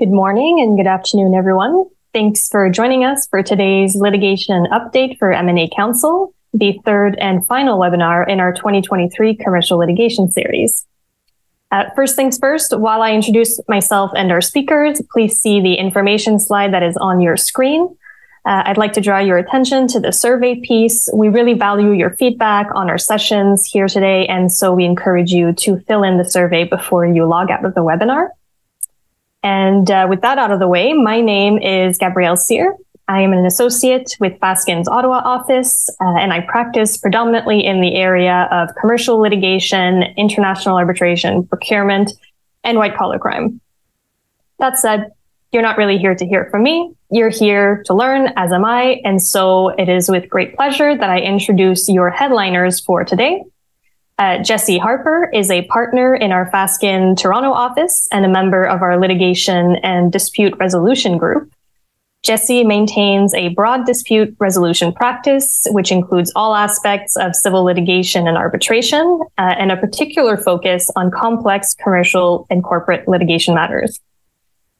Good morning and good afternoon, everyone. Thanks for joining us for today's litigation update for M&A Counsel, the third and final webinar in our 2023 commercial litigation series. Uh, first things first, while I introduce myself and our speakers, please see the information slide that is on your screen. Uh, I'd like to draw your attention to the survey piece. We really value your feedback on our sessions here today, and so we encourage you to fill in the survey before you log out of the webinar. And uh, with that out of the way, my name is Gabrielle Cyr. I am an associate with Fasken's Ottawa office, uh, and I practice predominantly in the area of commercial litigation, international arbitration, procurement, and white collar crime. That said, you're not really here to hear from me. You're here to learn, as am I. And so it is with great pleasure that I introduce your headliners for today. Uh, Jesse Harper is a partner in our Fasken Toronto office and a member of our litigation and dispute resolution group. Jesse maintains a broad dispute resolution practice, which includes all aspects of civil litigation and arbitration, uh, and a particular focus on complex commercial and corporate litigation matters.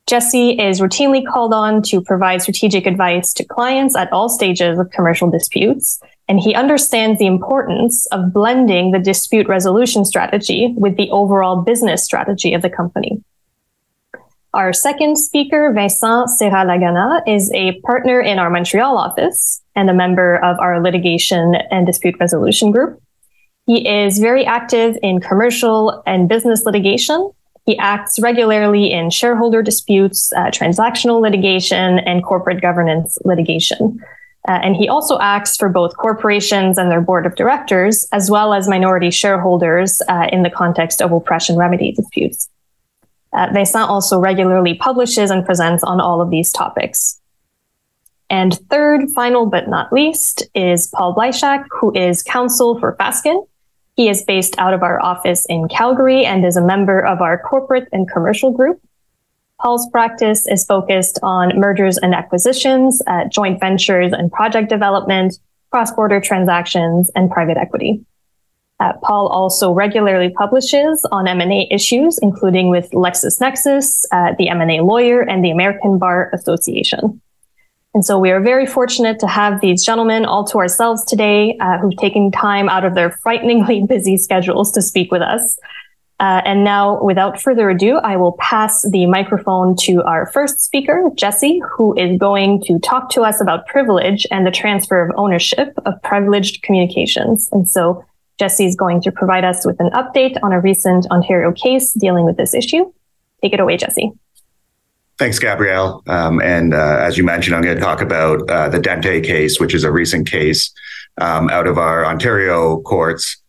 Jesse is routinely called on to provide strategic advice to clients at all stages of commercial disputes, and he understands the importance of blending the dispute resolution strategy with the overall business strategy of the company. Our second speaker, Vincent Cérat Lagana, is a partner in our Montreal office and a member of our litigation and dispute resolution group. He is very active in commercial and business litigation. He acts regularly in shareholder disputes, uh, transactional litigation, and corporate governance litigation. Uh, and he also acts for both corporations and their board of directors, as well as minority shareholders uh, in the context of oppression remedy disputes. Uh, Vincent also regularly publishes and presents on all of these topics. And third, final but not least, is Paul Blyschak, who is counsel for Fasken. He is based out of our office in Calgary and is a member of our corporate and commercial group. Paul's practice is focused on mergers and acquisitions, uh, joint ventures and project development, cross-border transactions, and private equity. Uh, Paul also regularly publishes on M&A issues, including with LexisNexis, uh, the M&A Lawyer, and the American Bar Association. And so we are very fortunate to have these gentlemen all to ourselves today uh, who've taken time out of their frighteningly busy schedules to speak with us. Uh, and now, without further ado, I will pass the microphone to our first speaker, Jesse, who is going to talk to us about privilege and the transfer of ownership of privileged communications. And so, Jesse is going to provide us with an update on a recent Ontario case dealing with this issue. Take it away, Jesse. Thanks, Gabrielle. Um, and uh, as you mentioned, I'm going to talk about uh, the Dente case, which is a recent case um, out of our Ontario courts.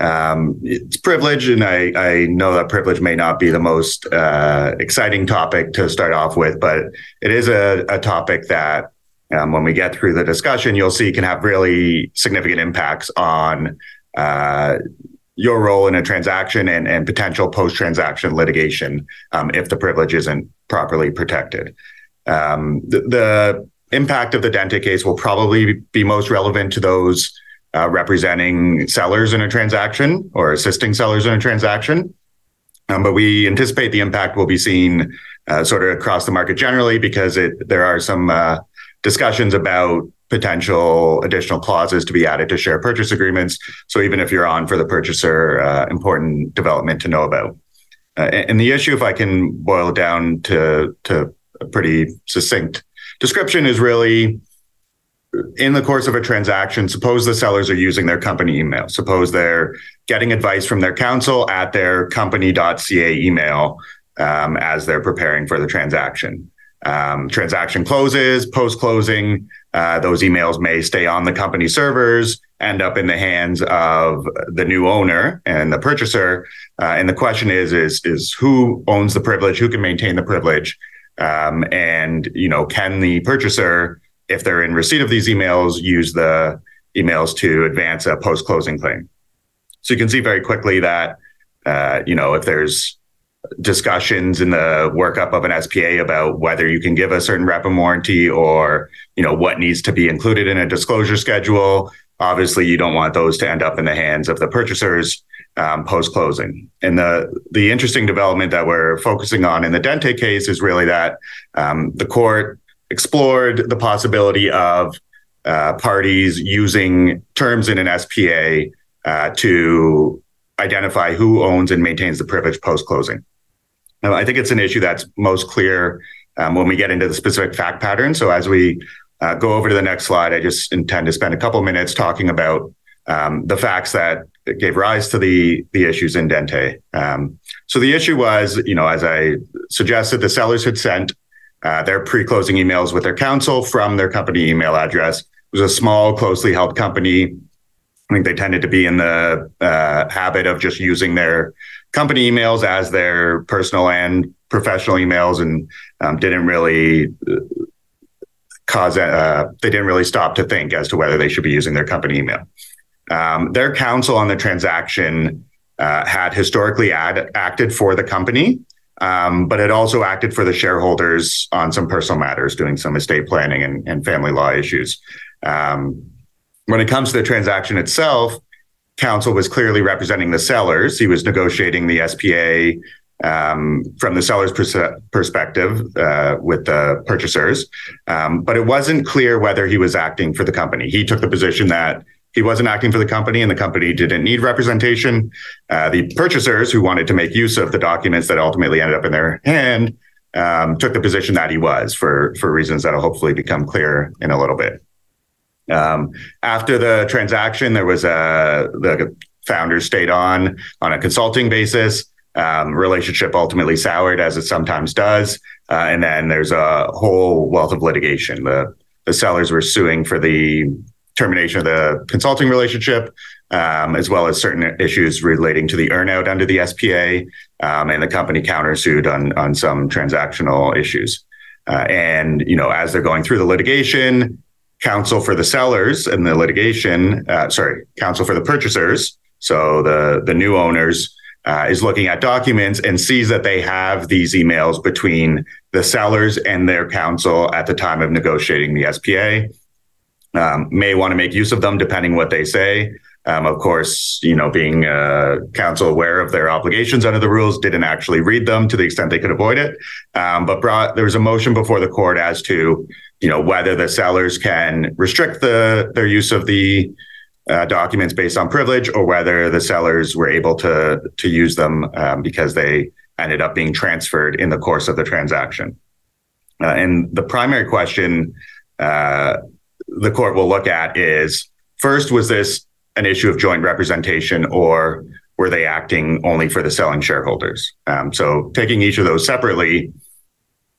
Um, it's privilege, and I, I know that privilege may not be the most uh, exciting topic to start off with, but it is a, a topic that, um, when we get through the discussion, you'll see can have really significant impacts on uh, your role in a transaction and, and potential post transaction litigation um, if the privilege isn't properly protected. Um, the, the impact of the Dente case will probably be most relevant to those uh, representing sellers in a transaction or assisting sellers in a transaction. Um, but we anticipate the impact will be seen uh, sort of across the market generally because it, there are some uh, discussions about potential additional clauses to be added to share purchase agreements. So even if you're on for the purchaser, uh, important development to know about. Uh, and the issue, if I can boil it down to to a pretty succinct description, is really in the course of a transaction, suppose the sellers are using their company email. Suppose they're getting advice from their counsel at their company.ca email um, as they're preparing for the transaction. Um, transaction closes, post closing, uh, those emails may stay on the company servers, end up in the hands of the new owner and the purchaser. Uh, and the question is, is, is who owns the privilege? Who can maintain the privilege? Um, and, you know, can the purchaser if they're in receipt of these emails, use the emails to advance a post closing claim. So you can see very quickly that, uh, you know, if there's discussions in the workup of an SPA about whether you can give a certain rep and warranty or, you know, what needs to be included in a disclosure schedule. Obviously, you don't want those to end up in the hands of the purchasers um, post closing. And the the interesting development that we're focusing on in the Dente case is really that um, the court explored the possibility of uh, parties using terms in an SPA uh, to identify who owns and maintains the privilege post closing. Now I think it's an issue that's most clear um, when we get into the specific fact pattern. So as we uh, go over to the next slide, I just intend to spend a couple minutes talking about um, the facts that gave rise to the the issues in Dente. Um, so the issue was, you know, as I suggested, the sellers had sent uh, their pre-closing emails with their counsel from their company email address. It was a small, closely held company. I think they tended to be in the uh, habit of just using their company emails as their personal and professional emails, and um, didn't really uh, cause. Uh, they didn't really stop to think as to whether they should be using their company email. Um, their counsel on the transaction uh, had historically ad- acted for the company, um, but had also acted for the shareholders on some personal matters, doing some estate planning and, and family law issues. Um, when it comes to the transaction itself, counsel was clearly representing the sellers. He was negotiating the SPA um, from the seller's pers- perspective uh, with the purchasers, um, but it wasn't clear whether he was acting for the company. He took the position that he wasn't acting for the company and the company didn't need representation. Uh, the purchasers who wanted to make use of the documents that ultimately ended up in their hand um, took the position that he was for, for reasons that'll hopefully become clear in a little bit. Um, after the transaction, there was a, the founders stayed on on a consulting basis. Um, relationship ultimately soured as it sometimes does. Uh, and then there's a whole wealth of litigation. The, the sellers were suing for the termination of the consulting relationship, um, as well as certain issues relating to the earnout under the SPA, um, and the company countersued on on some transactional issues. Uh, and you know, as they're going through the litigation, counsel for the sellers and the litigation, uh, sorry, counsel for the purchasers, so the the new owners. Uh, is looking at documents and sees that they have these emails between the sellers and their counsel at the time of negotiating the SPA um, may want to make use of them depending what they say. Um, of course, you know, being uh, counsel aware of their obligations under the rules, didn't actually read them to the extent they could avoid it. Um, but brought there was a motion before the court as to, you know, whether the sellers can restrict the their use of the uh, documents based on privilege, or whether the sellers were able to to use them um, because they ended up being transferred in the course of the transaction. Uh, and the primary question uh, the court will look at is first, was this an issue of joint representation or were they acting only for the selling shareholders? Um, so taking each of those separately,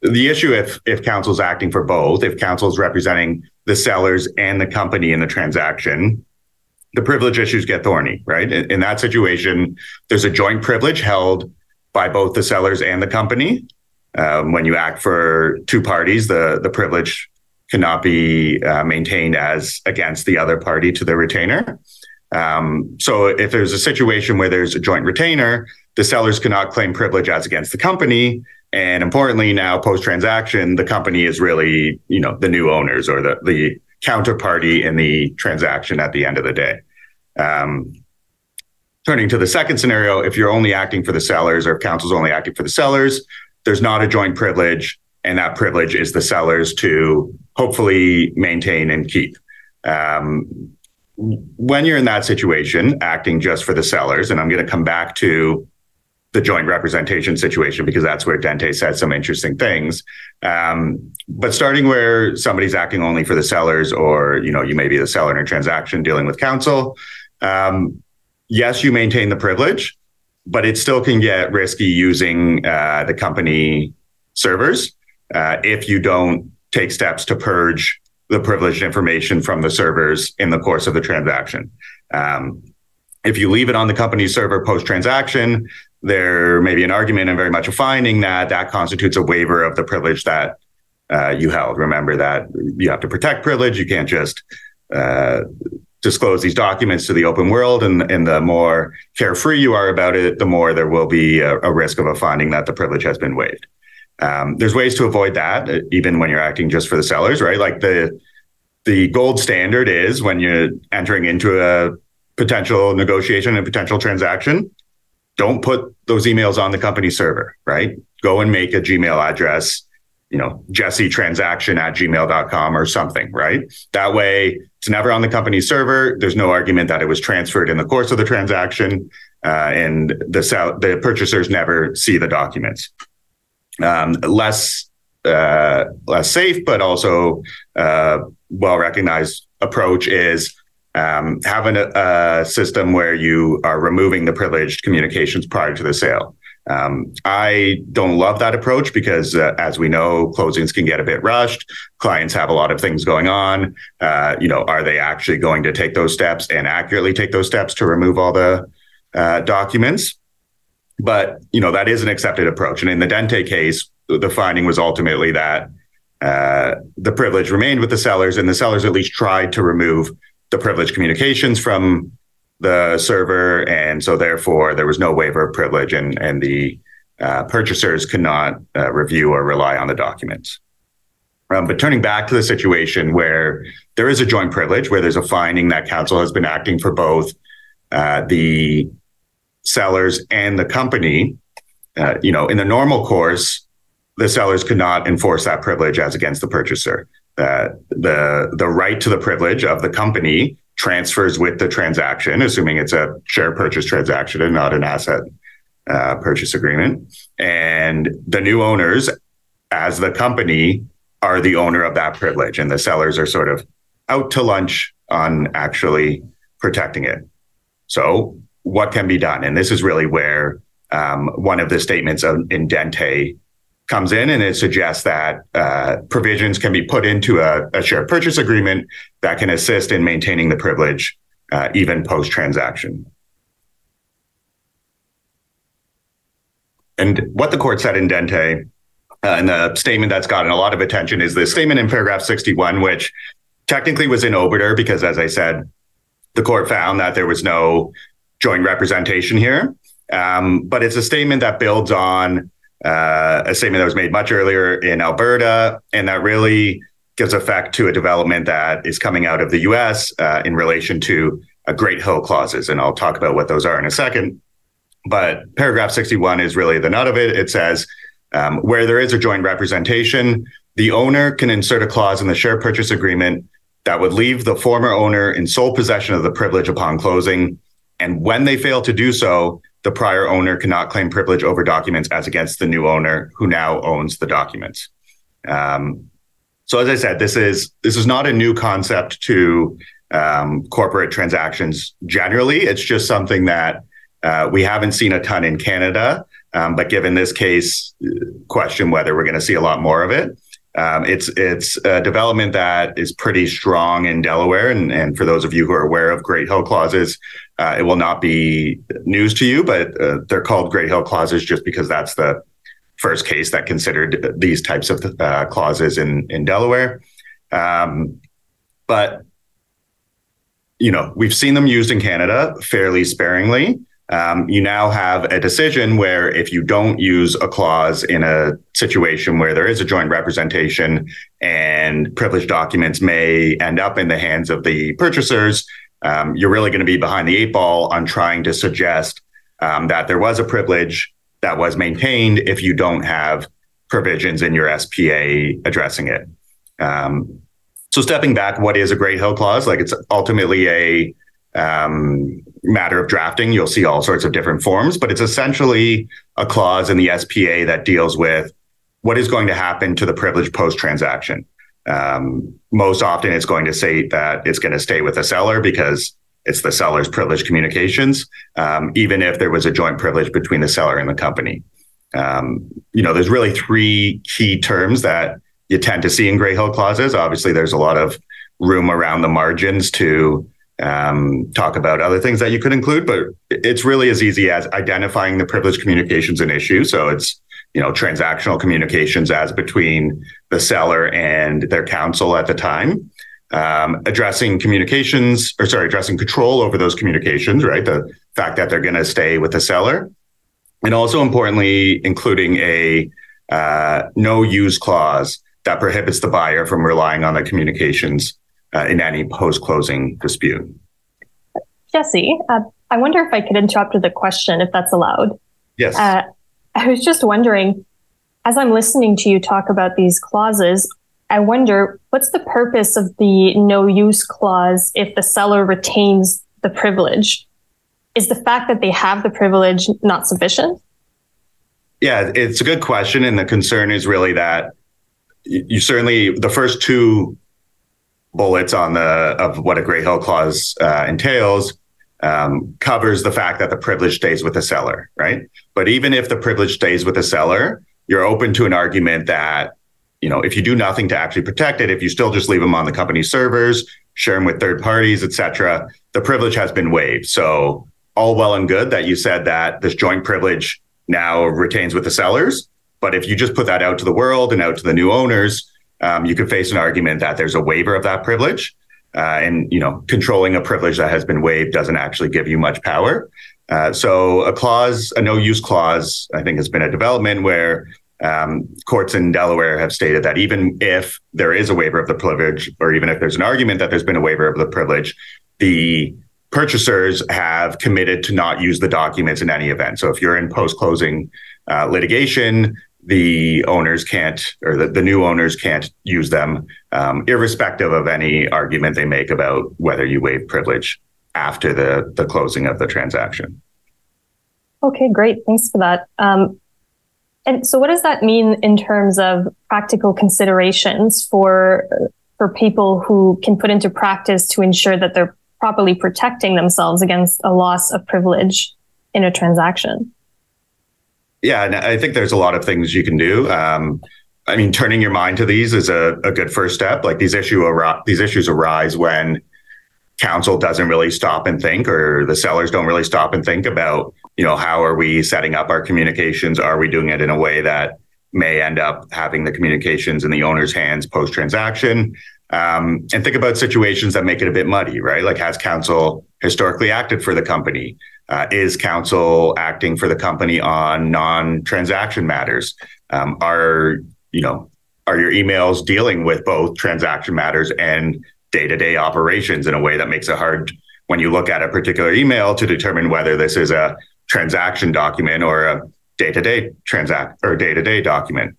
the issue if if counsel's acting for both, if counsel's representing the sellers and the company in the transaction, the privilege issues get thorny, right? In, in that situation, there's a joint privilege held by both the sellers and the company. Um, when you act for two parties, the the privilege cannot be uh, maintained as against the other party to the retainer. Um, so if there's a situation where there's a joint retainer, the sellers cannot claim privilege as against the company. And importantly, now post transaction, the company is really, you know, the new owners or the, the counterparty in the transaction at the end of the day. Um, turning to the second scenario, if you're only acting for the sellers or if counsel's only acting for the sellers, there's not a joint privilege and that privilege is the sellers to hopefully maintain and keep. Um, when you're in that situation, acting just for the sellers, and I'm going to come back to the joint representation situation because that's where Dente said some interesting things. Um, but starting where somebody's acting only for the sellers, or you know, you may be the seller in a transaction dealing with counsel. Um, yes, you maintain the privilege, but it still can get risky using uh, the company servers uh, if you don't take steps to purge the privileged information from the servers in the course of the transaction. Um, if you leave it on the company's server post transaction, there may be an argument and very much a finding that that constitutes a waiver of the privilege that uh, you held. Remember that you have to protect privilege. You can't just uh, disclose these documents to the open world. And, and the more carefree you are about it, the more there will be a, a risk of a finding that the privilege has been waived. Um, there's ways to avoid that, uh, even when you're acting just for the sellers, right? Like the the gold standard is when you're entering into a potential negotiation and potential transaction, don't put those emails on the company server, right? Go and make a Gmail address, you know, Jesse transaction at gmail.com or something, right? That way it's never on the company server. There's no argument that it was transferred in the course of the transaction. Uh, and the sell- the purchasers never see the documents. Um, less uh, less safe, but also uh, well recognized approach is um, having a, a, system where you are removing the privileged communications prior to the sale. Um, I don't love that approach because, uh, as we know, closings can get a bit rushed. Clients have a lot of things going on. Uh, you know, are they actually going to take those steps and accurately take those steps to remove all the uh, documents? But you know, that is an accepted approach. And in the Dente case, the finding was ultimately that uh, the privilege remained with the sellers, and the sellers at least tried to remove the privileged communications from the server, and so therefore there was no waiver of privilege, and and the uh, purchasers could not uh, review or rely on the documents. Um, but turning back to the situation where there is a joint privilege, where there's a finding that counsel has been acting for both uh, the sellers and the company, uh, you know, in the normal course, the sellers could not enforce that privilege as against the purchaser. Uh, the the right to the privilege of the company transfers with the transaction, assuming it's a share purchase transaction and not an asset uh, purchase agreement. And the new owners, as the company, are the owner of that privilege, and the sellers are sort of out to lunch on actually protecting it. So, what can be done? And this is really where um, one of the statements of, in Dente comes in and it suggests that uh, provisions can be put into a, a share purchase agreement that can assist in maintaining the privilege uh, even post transaction. And what the court said in Dente, uh, and the statement that's gotten a lot of attention is the statement in paragraph 61, which technically was in obiter because, as I said, the court found that there was no joint representation here. Um, but it's a statement that builds on uh, a statement that was made much earlier in Alberta, and that really gives effect to a development that is coming out of the US uh, in relation to uh, Great Hill clauses. And I'll talk about what those are in a second. But paragraph 61 is really the nut of it. It says um, where there is a joint representation, the owner can insert a clause in the share purchase agreement that would leave the former owner in sole possession of the privilege upon closing. And when they fail to do so, the prior owner cannot claim privilege over documents as against the new owner who now owns the documents. Um, so, as I said, this is this is not a new concept to um, corporate transactions generally. It's just something that uh, we haven't seen a ton in Canada, um, but given this case, question whether we're going to see a lot more of it. Um, it's it's a development that is pretty strong in Delaware, and, and for those of you who are aware of Great Hill clauses, uh, it will not be news to you. But uh, they're called Great Hill clauses just because that's the first case that considered these types of uh, clauses in in Delaware. Um, but you know, we've seen them used in Canada fairly sparingly um, you now have a decision where if you don't use a clause in a situation where there is a joint representation and privileged documents may end up in the hands of the purchasers, um, you're really going to be behind the eight ball on trying to suggest um, that there was a privilege that was maintained if you don't have provisions in your SPA addressing it. Um, so stepping back, what is a Great Hill clause? Like it's ultimately a um, matter of drafting. You'll see all sorts of different forms, but it's essentially a clause in the SPA that deals with what is going to happen to the privilege post transaction. Um, most often, it's going to say that it's going to stay with the seller because it's the seller's privileged communications, um, even if there was a joint privilege between the seller and the company. Um, you know, there's really three key terms that you tend to see in Great Hill clauses. Obviously, there's a lot of room around the margins to um, talk about other things that you could include, but it's really as easy as identifying the privileged communications an issue. So it's you know transactional communications as between the seller and their counsel at the time, um, addressing communications or sorry, addressing control over those communications, right? The fact that they're going to stay with the seller, and also importantly, including a uh, no use clause that prohibits the buyer from relying on the communications uh, in any post closing dispute. Jesse, uh, I wonder if I could interrupt with a question, if that's allowed. Yes. Uh, I was just wondering, as I'm listening to you talk about these clauses, I wonder what's the purpose of the no use clause if the seller retains the privilege? Is the fact that they have the privilege not sufficient? Yeah, it's a good question. And the concern is really that you certainly, the first two bullets on the of what a Great Hill clause uh, entails um, covers the fact that the privilege stays with the seller, right? But even if the privilege stays with the seller, you're open to an argument that you know if you do nothing to actually protect it, if you still just leave them on the company's servers, share them with third parties, etc., the privilege has been waived. So all well and good that you said that this joint privilege now retains with the sellers, but if you just put that out to the world and out to the new owners, um, you could face an argument that there's a waiver of that privilege. Uh, and you know, controlling a privilege that has been waived doesn't actually give you much power. Uh, so a clause, a no-use clause, I think has been a development where um, courts in Delaware have stated that even if there is a waiver of the privilege, or even if there's an argument that there's been a waiver of the privilege, the purchasers have committed to not use the documents in any event. So if you're in post-closing uh, litigation, the owners can't or the, the new owners can't use them um, irrespective of any argument they make about whether you waive privilege after the the closing of the transaction. Okay great. Thanks for that. Um, and so what does that mean in terms of practical considerations for for people who can put into practice to ensure that they're properly protecting themselves against a loss of privilege in a transaction yeah, and I think there's a lot of things you can do. Um, I mean, turning your mind to these is a, a good first step. Like these issue ar- these issues arise when counsel doesn't really stop and think, or the sellers don't really stop and think about, you know, how are we setting up our communications? Are we doing it in a way that may end up having the communications in the owner's hands post transaction? Um, and think about situations that make it a bit muddy, right? Like has counsel historically acted for the company? Uh, is counsel acting for the company on non-transaction matters? Um, are you know are your emails dealing with both transaction matters and day-to-day operations in a way that makes it hard when you look at a particular email to determine whether this is a transaction document or a day-to-day transact or day-to-day document?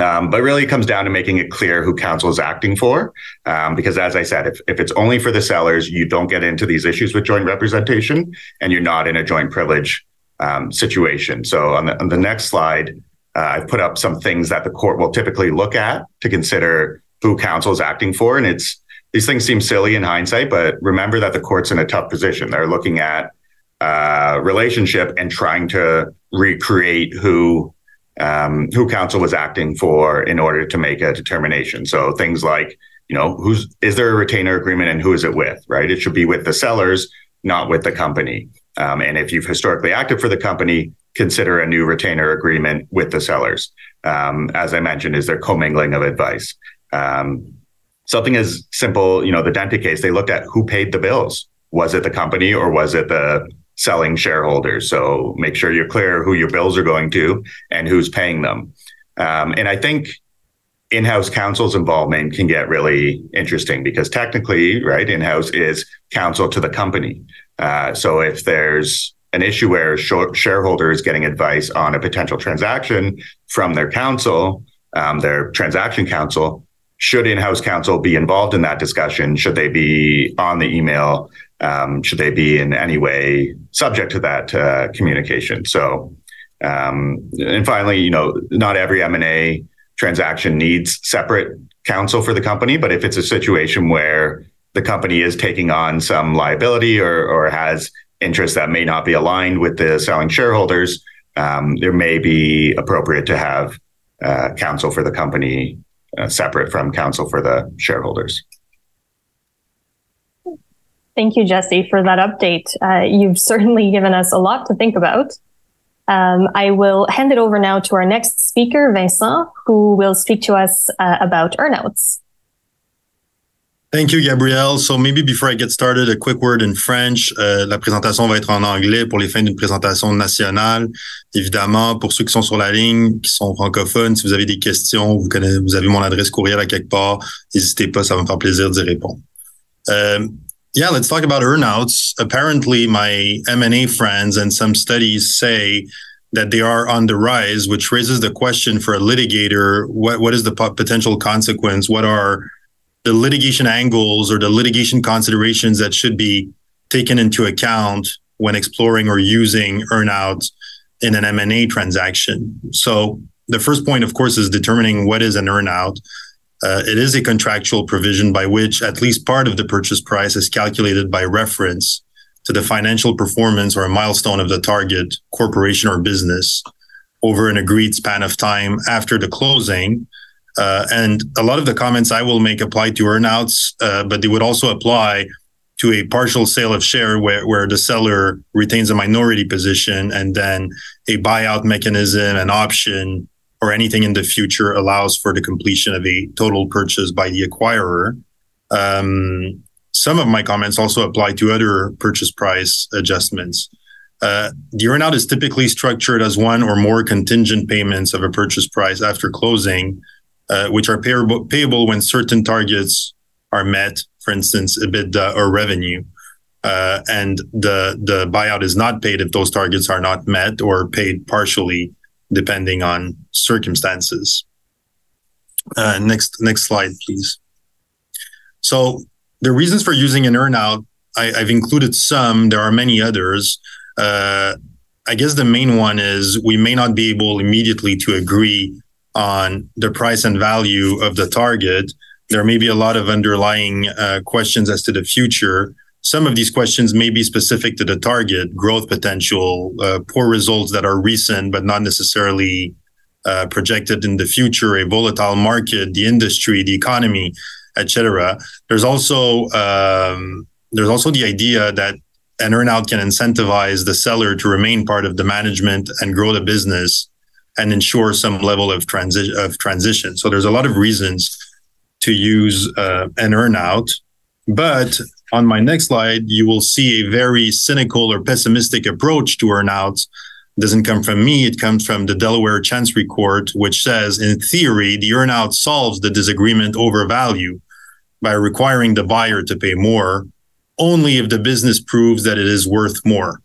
Um, but really, it comes down to making it clear who counsel is acting for. Um, because, as I said, if, if it's only for the sellers, you don't get into these issues with joint representation and you're not in a joint privilege um, situation. So, on the, on the next slide, uh, I've put up some things that the court will typically look at to consider who counsel is acting for. And it's these things seem silly in hindsight, but remember that the court's in a tough position. They're looking at uh, relationship and trying to recreate who um, who counsel was acting for in order to make a determination. So things like, you know, who's is there a retainer agreement and who is it with? Right? It should be with the sellers, not with the company. Um, and if you've historically acted for the company, consider a new retainer agreement with the sellers. Um, as I mentioned, is there commingling of advice? Um, something as simple, you know, the Dente case, they looked at who paid the bills. Was it the company or was it the selling shareholders. So make sure you're clear who your bills are going to and who's paying them. Um, and I think in-house counsel's involvement can get really interesting because technically, right, in-house is counsel to the company. Uh, so if there's an issue where shareholder is getting advice on a potential transaction from their counsel, um, their transaction counsel, should in-house counsel be involved in that discussion? Should they be on the email? Um, should they be in any way subject to that uh, communication? So, um, and finally, you know, not every M and A transaction needs separate counsel for the company, but if it's a situation where the company is taking on some liability or, or has interests that may not be aligned with the selling shareholders, um, there may be appropriate to have uh, counsel for the company uh, separate from counsel for the shareholders. Thank you, Jesse, for that update. Uh, you've certainly given us a lot to think about. Um, I will hand it over now to our next speaker, Vincent, who will speak to us uh, about earnouts. Thank you, Gabrielle. So maybe before I get started, a quick word in French. Euh, la présentation va être en anglais pour les fins d'une présentation nationale. Évidemment, pour ceux qui sont sur la ligne, qui sont francophones, si vous avez des questions, vous avez mon adresse courriel à quelque part, n'hésitez pas, ça va me faire plaisir d'y répondre. Euh, Yeah, let's talk about earnouts. Apparently, my M&A friends and some studies say that they are on the rise, which raises the question for a litigator: what what is the potential consequence? What are the litigation angles or the litigation considerations that should be taken into account when exploring or using earnouts in an M&A transaction? So the first point, of course, is determining what is an earnout. Uh, it is a contractual provision by which at least part of the purchase price is calculated by reference to the financial performance or a milestone of the target corporation or business over an agreed span of time after the closing. Uh, and a lot of the comments I will make apply to earnouts, uh, but they would also apply to a partial sale of share where, where the seller retains a minority position and then a buyout mechanism, an option, or anything in the future allows for the completion of a total purchase by the acquirer. Um, some of my comments also apply to other purchase price adjustments. Uh, the earnout is typically structured as one or more contingent payments of a purchase price after closing, uh, which are payable, payable when certain targets are met, for instance, EBITDA or revenue. Uh, and the the buyout is not paid if those targets are not met or paid partially depending on circumstances. Uh, next, next slide, please. So the reasons for using an earnout, I, have included some. There are many others. Uh, I guess the main one is we may not be able immediately to agree on the price and value of the target. There may be a lot of underlying uh, questions as to the future some of these questions may be specific to the target, growth potential, uh, poor results that are recent but not necessarily uh, projected in the future, a volatile market, the industry, the economy, etc. There's also um, there's also the idea that an earnout can incentivize the seller to remain part of the management and grow the business and ensure some level of transition of transition. So there's a lot of reasons to use uh, an earnout, but on my next slide, you will see a very cynical or pessimistic approach to earnouts. It doesn't come from me. It comes from the Delaware Chancery Court, which says, in theory, the earnout solves the disagreement over value by requiring the buyer to pay more only if the business proves that it is worth more.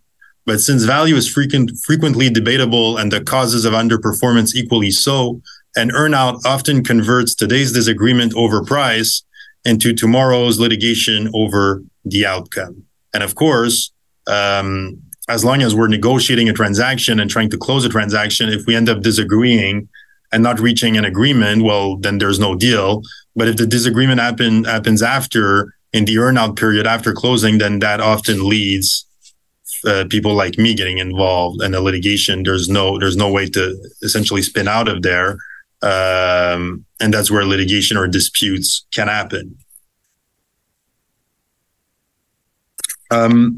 But since value is frequent, frequently debatable and the causes of underperformance equally so, an earnout often converts today's disagreement over price into tomorrow's litigation over the outcome. And of course, um, as long as we're negotiating a transaction and trying to close a transaction, if we end up disagreeing and not reaching an agreement, well, then there's no deal. But if the disagreement happen, happens after in the earnout period after closing, then that often leads uh, people like me getting involved in a litigation. There's no there's no way to essentially spin out of there um, and that's where litigation or disputes can happen. Um,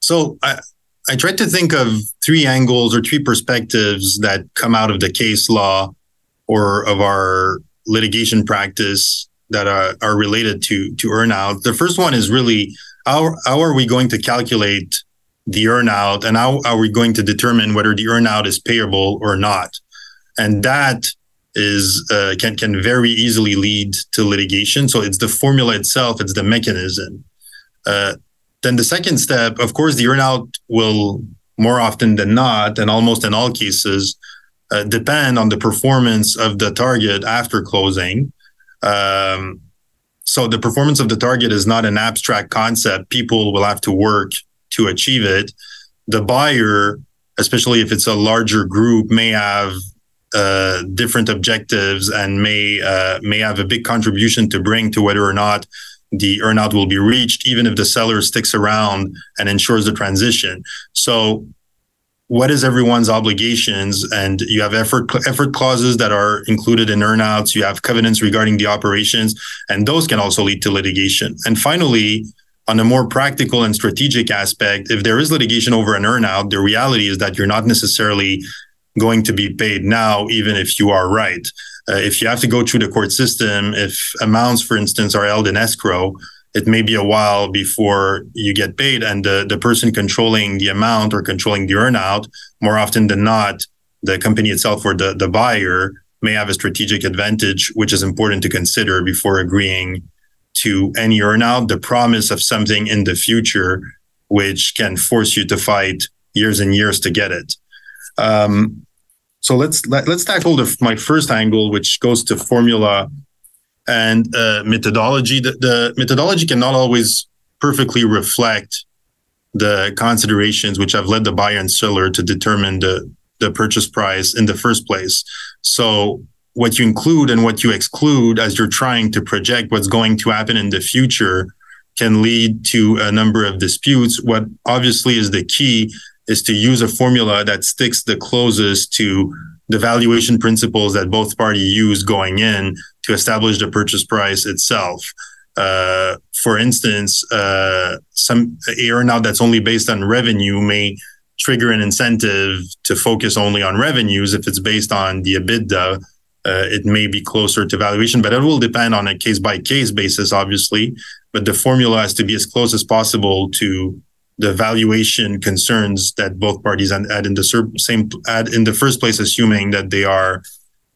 so I, I tried to think of three angles or three perspectives that come out of the case law or of our litigation practice that are, are related to to earnout. The first one is really how how are we going to calculate the earnout and how are we going to determine whether the earnout is payable or not? And that is uh, can can very easily lead to litigation. So it's the formula itself, it's the mechanism. Uh, then the second step, of course, the earnout will more often than not, and almost in all cases, uh, depend on the performance of the target after closing. Um, so the performance of the target is not an abstract concept. People will have to work to achieve it. The buyer, especially if it's a larger group, may have uh, different objectives and may uh, may have a big contribution to bring to whether or not the earnout will be reached, even if the seller sticks around and ensures the transition. So, what is everyone's obligations? And you have effort effort clauses that are included in earnouts. You have covenants regarding the operations, and those can also lead to litigation. And finally, on a more practical and strategic aspect, if there is litigation over an earnout, the reality is that you're not necessarily going to be paid now, even if you are right. Uh, if you have to go through the court system, if amounts, for instance, are held in escrow, it may be a while before you get paid. And the, the person controlling the amount or controlling the earnout, more often than not, the company itself or the, the buyer may have a strategic advantage, which is important to consider before agreeing to any earnout the promise of something in the future, which can force you to fight years and years to get it. Um, so let's let, us let us tackle the, my first angle, which goes to formula and uh, methodology. The, the methodology cannot always perfectly reflect the considerations which have led the buyer and seller to determine the the purchase price in the first place. So what you include and what you exclude as you're trying to project what's going to happen in the future can lead to a number of disputes. What obviously is the key is to use a formula that sticks the closest to the valuation principles that both parties use going in to establish the purchase price itself. Uh, for instance, uh, some earnout that's only based on revenue may trigger an incentive to focus only on revenues. If it's based on the EBITDA, uh, it may be closer to valuation, but it will depend on a case by case basis, obviously. But the formula has to be as close as possible to the valuation concerns that both parties add in the same in the first place, assuming that they are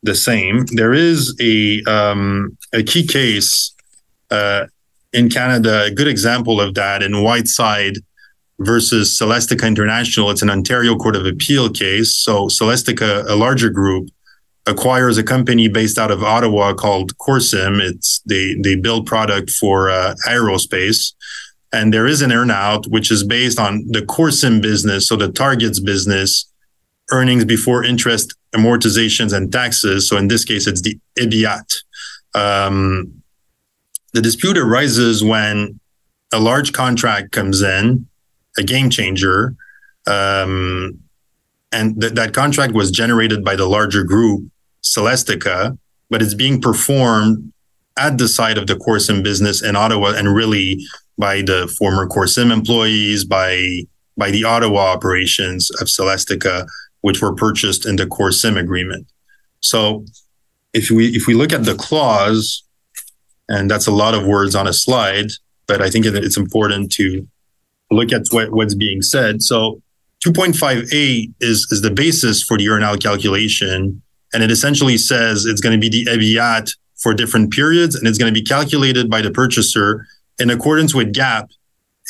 the same. There is a um, a key case uh, in Canada, a good example of that in Whiteside versus Celestica International. It's an Ontario Court of Appeal case. So Celestica, a larger group, acquires a company based out of Ottawa called Corsim. It's they they build product for uh, aerospace and there is an earnout, which is based on the Corsim business, so the targets business, earnings before interest, amortizations, and taxes. So in this case, it's the EBIAT. Um, the dispute arises when a large contract comes in, a game changer, um, and th- that contract was generated by the larger group, Celestica, but it's being performed at the site of the Corsim business in Ottawa and really by the former Corsim employees, by by the Ottawa operations of Celestica, which were purchased in the Corsim agreement. So if we if we look at the clause, and that's a lot of words on a slide, but I think it's important to look at what, what's being said. So 2.5a is is the basis for the earnout calculation, and it essentially says it's going to be the EBIAT for different periods, and it's going to be calculated by the purchaser in accordance with GAAP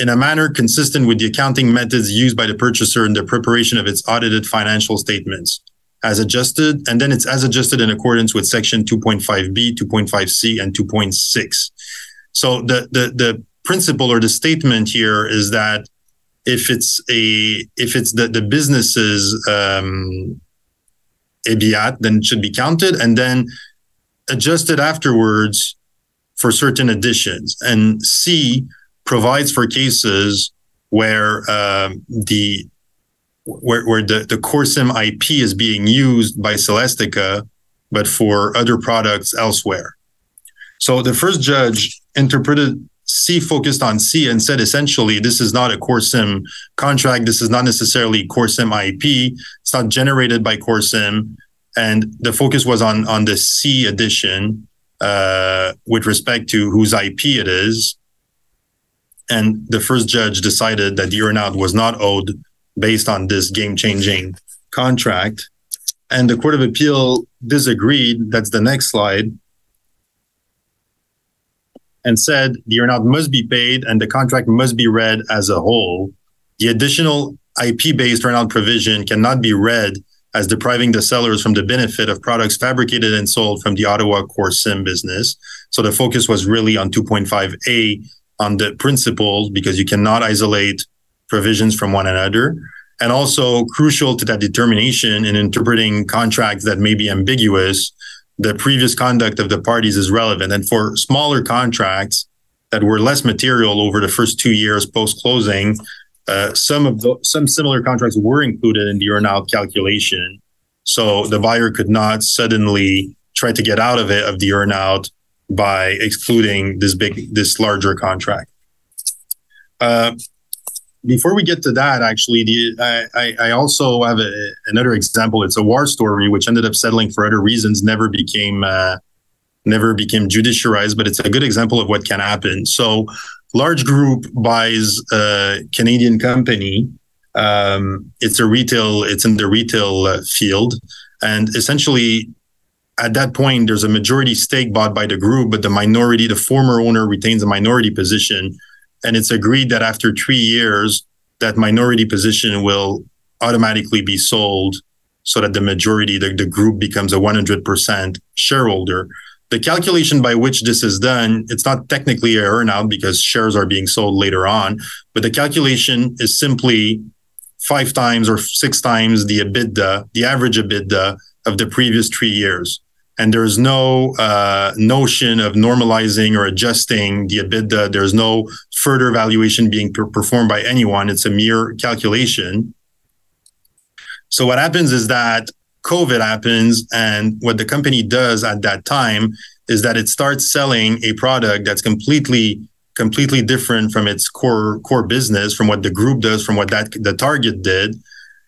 in a manner consistent with the accounting methods used by the purchaser in the preparation of its audited financial statements as adjusted, and then it's as adjusted in accordance with section 2.5b, 2.5c, and 2.6. So the the the principle or the statement here is that if it's a if it's the the business's um, then it should be counted and then adjusted afterwards for certain additions. And C provides for cases where um, the where, where the, the Corsim IP is being used by Celestica, but for other products elsewhere. So the first judge interpreted C focused on C and said essentially this is not a Corsim contract. This is not necessarily Corsim IP. It's not generated by Corsim. And the focus was on on the C edition uh, with respect to whose IP it is. And the first judge decided that the earnout was not owed based on this game changing contract. And the Court of Appeal disagreed. That's the next slide. And said the earnout must be paid and the contract must be read as a whole. The additional IP based earnout provision cannot be read as depriving the sellers from the benefit of products fabricated and sold from the Ottawa core SIM business. So the focus was really on 2.5A on the principles because you cannot isolate provisions from one another. And also crucial to that determination in interpreting contracts that may be ambiguous, the previous conduct of the parties is relevant. And for smaller contracts that were less material over the first two years post closing, uh, some of the, some similar contracts were included in the earnout calculation, so the buyer could not suddenly try to get out of it of the earnout by excluding this big this larger contract. Uh, before we get to that, actually, the, I, I also have a, another example. It's a war story which ended up settling for other reasons, never became uh, never became judiciarized, but it's a good example of what can happen. So large group buys a Canadian company. Um, it's a retail, it's in the retail uh, field. And essentially, at that point, there's a majority stake bought by the group, but the minority, the former owner retains a minority position. And it's agreed that after three years, that minority position will automatically be sold so that the majority, the, the group becomes a 100% shareholder. The calculation by which this is done, it's not technically a earnout because shares are being sold later on, but the calculation is simply five times or six times the EBITDA, the average EBITDA of the previous three years. And there's no uh, notion of normalizing or adjusting the EBITDA. There's no further valuation being per- performed by anyone. It's a mere calculation. So what happens is that COVID happens, and what the company does at that time is that it starts selling a product that's completely completely different from its core core business, from what the group does, from what that the target did,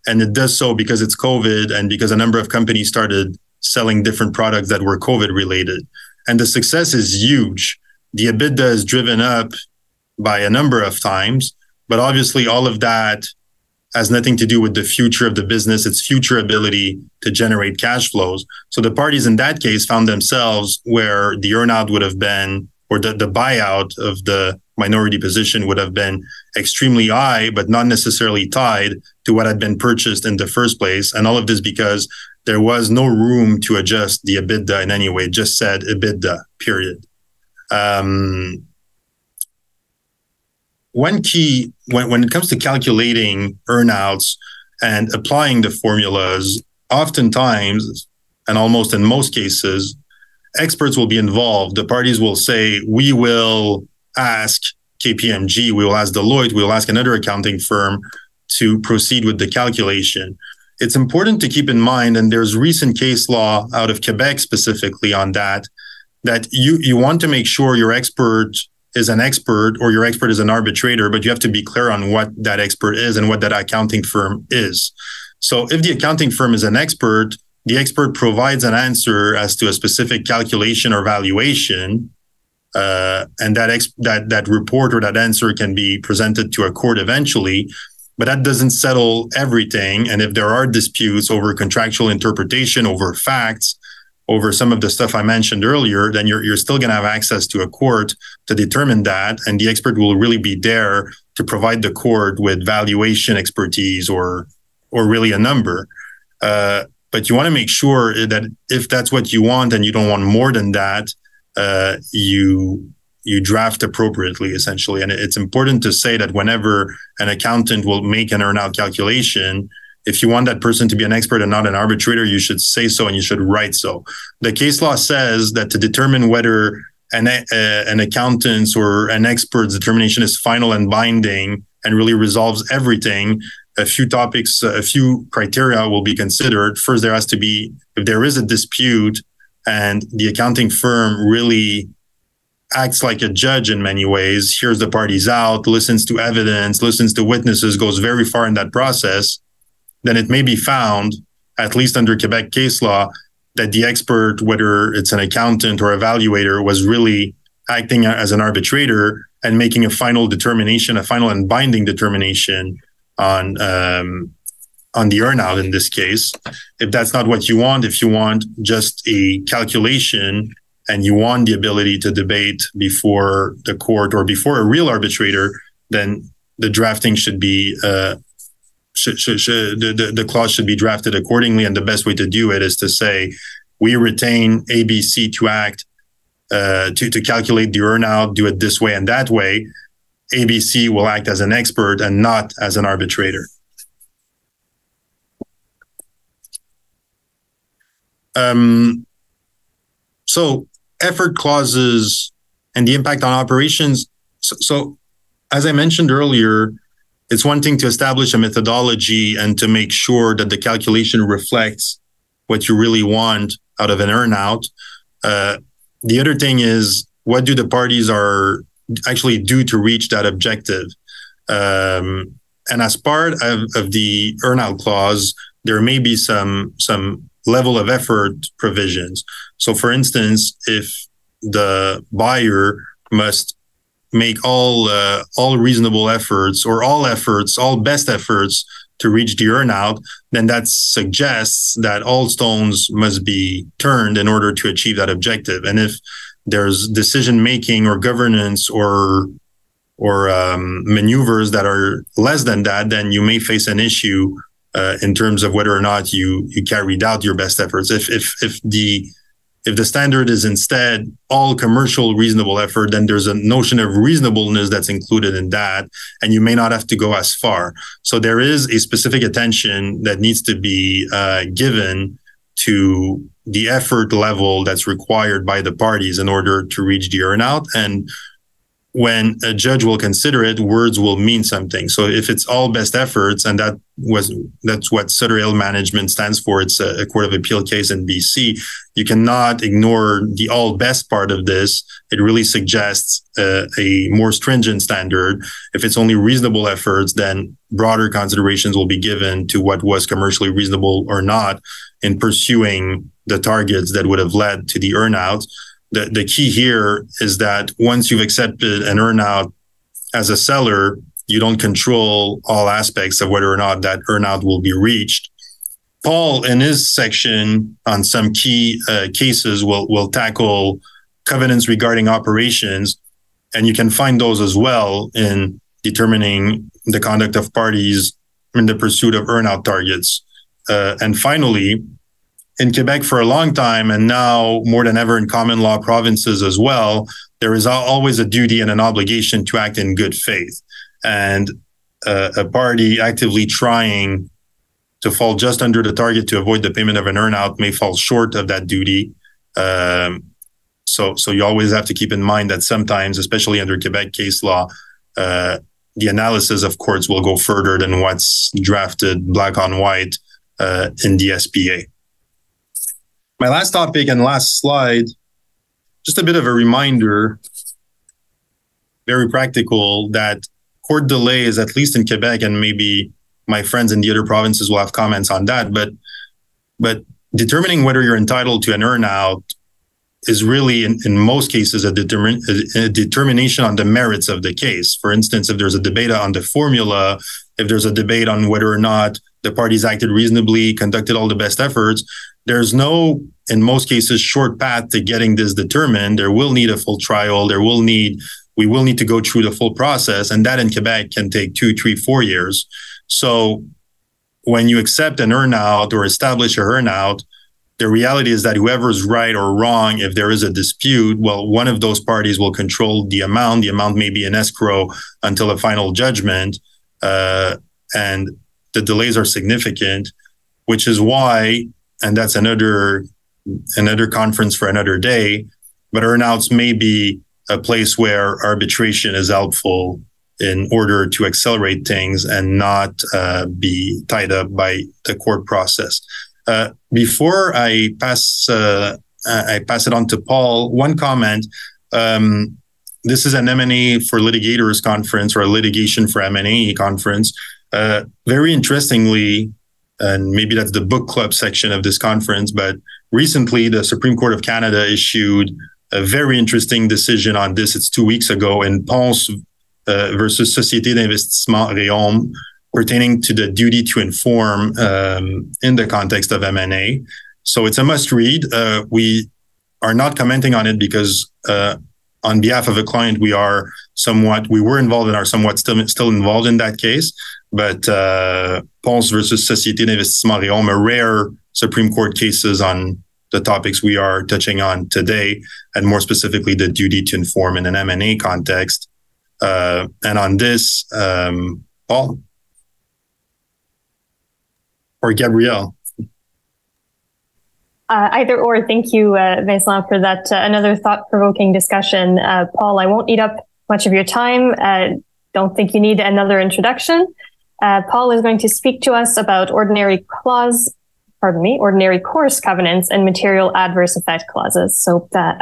and it does so because it's COVID and because a number of companies started selling different products that were COVID related, and the success is huge. The EBITDA is driven up by a number of times, but obviously all of that has nothing to do with the future of the business, its future ability to generate cash flows. So the parties in that case found themselves where the earnout would have been, or the, the buyout of the minority position would have been extremely high, but not necessarily tied to what had been purchased in the first place. And all of this because there was no room to adjust the EBITDA in any way, it just said EBITDA, period. Um, one key when, when it comes to calculating earnouts and applying the formulas, oftentimes, and almost in most cases, experts will be involved. The parties will say, we will ask KPMG, we will ask Deloitte, we will ask another accounting firm to proceed with the calculation. It's important to keep in mind, and there's recent case law out of Quebec specifically on that, that you, you want to make sure your expert is an expert or your expert is an arbitrator, but you have to be clear on what that expert is and what that accounting firm is. So if the accounting firm is an expert, the expert provides an answer as to a specific calculation or valuation, uh, and that ex- that that report or that answer can be presented to a court eventually. But that doesn't settle everything. And if there are disputes over contractual interpretation, over facts, over some of the stuff I mentioned earlier, then you're you're still going to have access to a court to determine that, and the expert will really be there to provide the court with valuation expertise or or really a number. Uh, but you want to make sure that if that's what you want and you don't want more than that, uh, you you draft appropriately essentially. And it's important to say that whenever an accountant will make an earnout calculation, if you want that person to be an expert and not an arbitrator, you should say so and you should write so. The case law says that to determine whether an, uh, an accountant's or an expert's determination is final and binding and really resolves everything, a few topics, a few criteria will be considered. First, there has to be, if there is a dispute and the accounting firm really acts like a judge in many ways, hears the parties out, listens to evidence, listens to witnesses, goes very far in that process, then it may be found, at least under Quebec case law, that the expert, whether it's an accountant or evaluator, was really acting as an arbitrator and making a final determination, a final and binding determination on um, on the earnout in this case. If that's not what you want, if you want just a calculation and you want the ability to debate before the court or before a real arbitrator, then the drafting should be uh, should, should, should, the, the, the clause should be drafted accordingly. And the best way to do it is to say, we retain ABC to act, uh, to, to calculate the earnout, do it this way and that way. ABC will act as an expert and not as an arbitrator. Um, so effort clauses and the impact on operations. So, so as I mentioned earlier, it's one thing to establish a methodology and to make sure that the calculation reflects what you really want out of an earnout. Uh, the other thing is what do the parties are actually do to reach that objective? Um, and as part of, of the earnout clause, there may be some some level of effort provisions. So, for instance, if the buyer must make all uh, all reasonable efforts or all efforts, all best efforts to reach the earnout, then that suggests that all stones must be turned in order to achieve that objective. And if there's decision making or governance or or um, maneuvers that are less than that, then you may face an issue uh, in terms of whether or not you you carried out your best efforts. If if if the if the standard is instead all commercial reasonable effort, then there's a notion of reasonableness that's included in that, and you may not have to go as far. So there is a specific attention that needs to be uh, given to the effort level that's required by the parties in order to reach the earnout. And when a judge will consider it, words will mean something. So if it's all best efforts, and that was that's what Sutter Hill Management stands for, it's a, a, court of appeal case in BC. You cannot ignore the all best part of this. It really suggests uh, a more stringent standard. If it's only reasonable efforts, then broader considerations will be given to what was commercially reasonable or not in pursuing the targets that would have led to the earnouts the, the key here is that once you've accepted an earnout as a seller, you don't control all aspects of whether or not that earnout will be reached. Paul, in his section on some key uh, cases, will will tackle covenants regarding operations, and you can find those as well in determining the conduct of parties in the pursuit of earnout targets. Uh, and finally, in Quebec for a long time, and now more than ever in common law provinces as well, there is always a duty and an obligation to act in good faith. And uh, a party actively trying to fall just under the target to avoid the payment of an earnout may fall short of that duty. Um, so, so you always have to keep in mind that sometimes, especially under Quebec case law, uh, the analysis of courts will go further than what's drafted black on white uh, in the SPA my last topic and last slide, just a bit of a reminder, very practical, that court delay is at least in Quebec, and maybe my friends in the other provinces will have comments on that. But but determining whether you're entitled to an earnout is really, in, in most cases, a, determin- a, determination on the merits of the case. For instance, if there's a debate on the formula, if there's a debate on whether or not the parties acted reasonably, conducted all the best efforts, there's no, in most cases, short path to getting this determined. There will need a full trial. There will need, we will need to go through the full process. And that in Quebec can take two, three, four years. So when you accept an earnout or establish a earnout, the reality is that whoever's right or wrong, if there is a dispute, well, one of those parties will control the amount. The amount may be in escrow until a final judgment. Uh, and the delays are significant, which is why and that's another another conference for another day. But earnouts may be a place where arbitration is helpful in order to accelerate things and not uh, be tied up by the court process. Uh, before I pass uh, I pass it on to Paul, one comment. Um, this is an M&A for litigators conference or a litigation for M&A conference. Uh, very interestingly, and maybe that's the book club section of this conference. But recently, the Supreme Court of Canada issued a very interesting decision on this. It's two weeks ago in Ponce uh, versus Société d'Investissement Réaume, pertaining to the duty to inform um, in the context of M&A. So it's a must read. Uh, we are not commenting on it because uh, on behalf of a client, we are somewhat, we were involved and are somewhat still, still involved in that case. But Ponce versus Société d'Investissement Réaume, a rare Supreme Court cases on the topics we are touching on today, and more specifically, the duty to inform in an M&A context. Uh, and on this, um, Paul or Gabrielle. Uh, either or. Thank you, uh, Vincent, for that uh, another thought-provoking discussion. Uh, Paul, I won't eat up much of your time. Uh, don't think you need another introduction. Uh, Paul is going to speak to us about ordinary clause, pardon me, ordinary course covenants and material adverse effect clauses. So uh,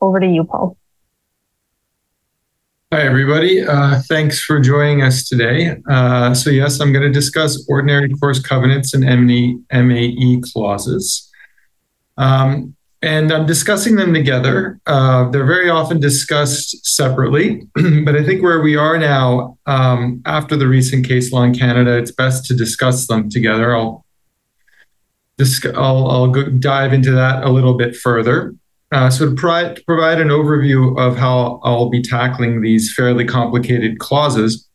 over to you, Paul. Hi, everybody. Uh, thanks for joining us today. Uh, so, yes, I'm going to discuss ordinary course covenants and MAE clauses. Um, and I'm discussing them together. Uh, they're very often discussed separately, but I think where we are now, um, after the recent case law in Canada, it's best to discuss them together. I'll I'll, I'll dive into that a little bit further. Uh, so to provide, to provide an overview of how I'll be tackling these fairly complicated clauses,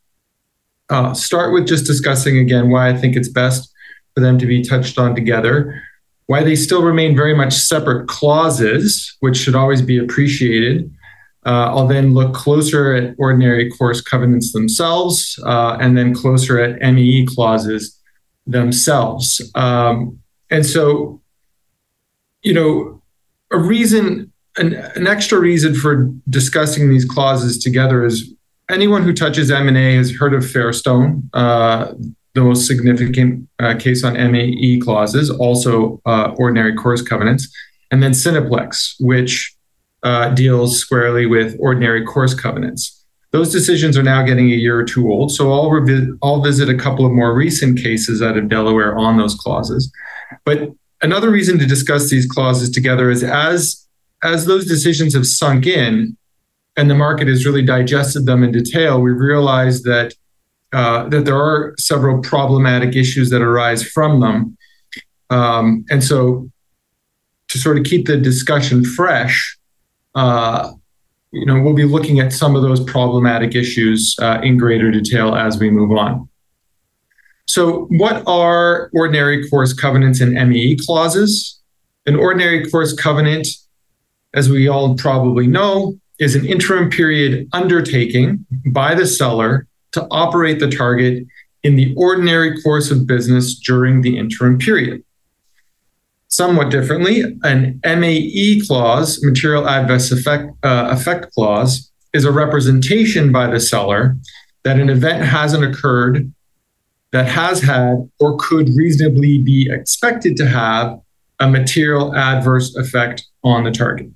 uh, start with just discussing again why I think it's best for them to be touched on together why they still remain very much separate clauses, which should always be appreciated. Uh, I'll then look closer at ordinary course covenants themselves, uh, and then closer at MAE clauses themselves. Um, and so, you know, a reason, an, an extra reason for discussing these clauses together is anyone who touches M&A has heard of Fairstone. Uh, the most significant uh, case on MAE clauses, also uh, ordinary course covenants, and then Cineplex, which uh, deals squarely with ordinary course covenants. Those decisions are now getting a year or two old, so I'll, revi- I'll visit a couple of more recent cases out of Delaware on those clauses. But another reason to discuss these clauses together is as as those decisions have sunk in and the market has really digested them in detail, we realize that uh, that there are several problematic issues that arise from them. Um, and so, to sort of keep the discussion fresh, uh, you know, we'll be looking at some of those problematic issues uh, in greater detail as we move on. So, what are ordinary course covenants and MAE clauses? An ordinary course covenant, as we all probably know, is an interim period undertaking by the seller to operate the target in the ordinary course of business during the interim period. Somewhat differently, an MAE clause, material adverse effect, uh, effect clause, is a representation by the seller that an event hasn't occurred that has had or could reasonably be expected to have a material adverse effect on the target.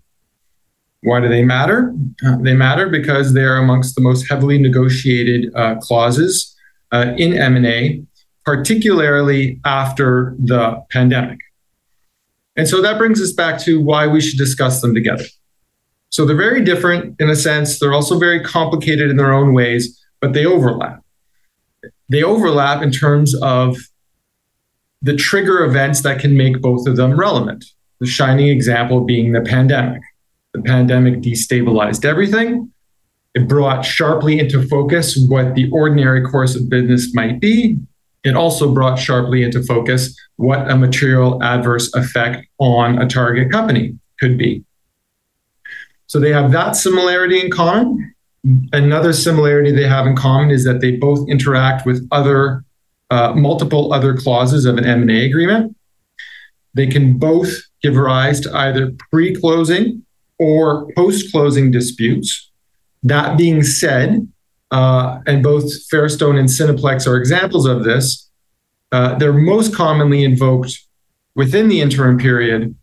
Why do they matter? Uh, they matter because they are amongst the most heavily negotiated uh, clauses uh, in M&A, particularly after the pandemic. And so that brings us back to why we should discuss them together. So they're very different in a sense. They're also very complicated in their own ways, but they overlap. They overlap in terms of the trigger events that can make both of them relevant. The shining example being the pandemic. The pandemic destabilized everything. It brought sharply into focus what the ordinary course of business might be. It also brought sharply into focus what a material adverse effect on a target company could be. So they have that similarity in common. Another similarity they have in common is that they both interact with other uh, multiple other clauses of an M&A agreement. They can both give rise to either pre-closing or post closing disputes. That being said, uh, and both Fairstone and Cineplex are examples of this, uh, they're most commonly invoked within the interim period